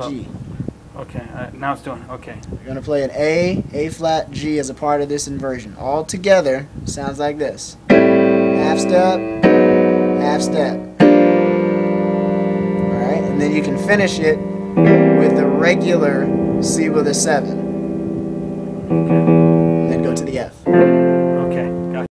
Hold up. G. Okay, uh, now it's doing. Okay. You're going to play an A, A flat, G as a part of this inversion. All together sounds like this. Half step, half step. Alright, and then you can finish it with the regular C with a 7. Okay. And then go to the F.